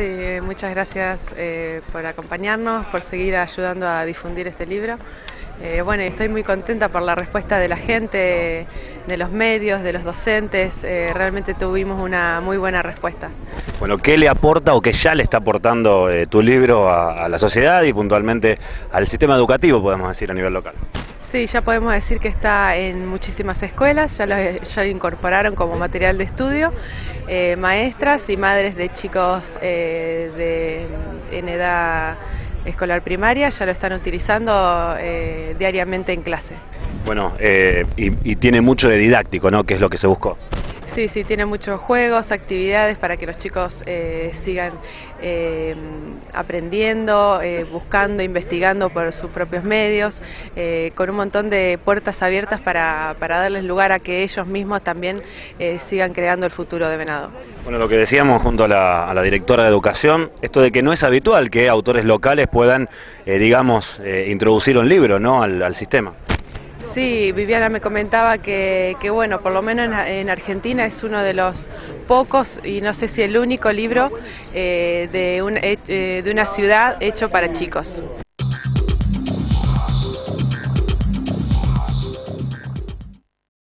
Sí, muchas gracias eh, por acompañarnos, por seguir ayudando a difundir este libro. Eh, bueno, estoy muy contenta por la respuesta de la gente, de los medios, de los docentes. Eh, realmente tuvimos una muy buena respuesta. Bueno, ¿qué le aporta o qué ya le está aportando tu libro a la sociedad y puntualmente al sistema educativo, podemos decir, a nivel local? Sí, ya podemos decir que está en muchísimas escuelas, ya lo, ya incorporaron como material de estudio, eh, maestras y madres de chicos eh, de, en edad escolar primaria ya lo están utilizando eh, diariamente en clase. Bueno, y, y, tiene mucho de didáctico, ¿no? Que es lo que se buscó. Sí, sí, tiene muchos juegos, actividades para que los chicos eh, sigan eh, aprendiendo, eh, buscando, investigando por sus propios medios, con un montón de puertas abiertas para, para, darles lugar a que ellos mismos también sigan creando el futuro de Venado. Bueno, lo que decíamos junto a la, directora de Educación, esto de que no es habitual que autores locales puedan, digamos, introducir un libro ¿no? al, al sistema. Sí, Viviana me comentaba que, que bueno, por lo menos en, Argentina es uno de los pocos, y no sé si el único libro eh, de, eh, de una ciudad hecho para chicos.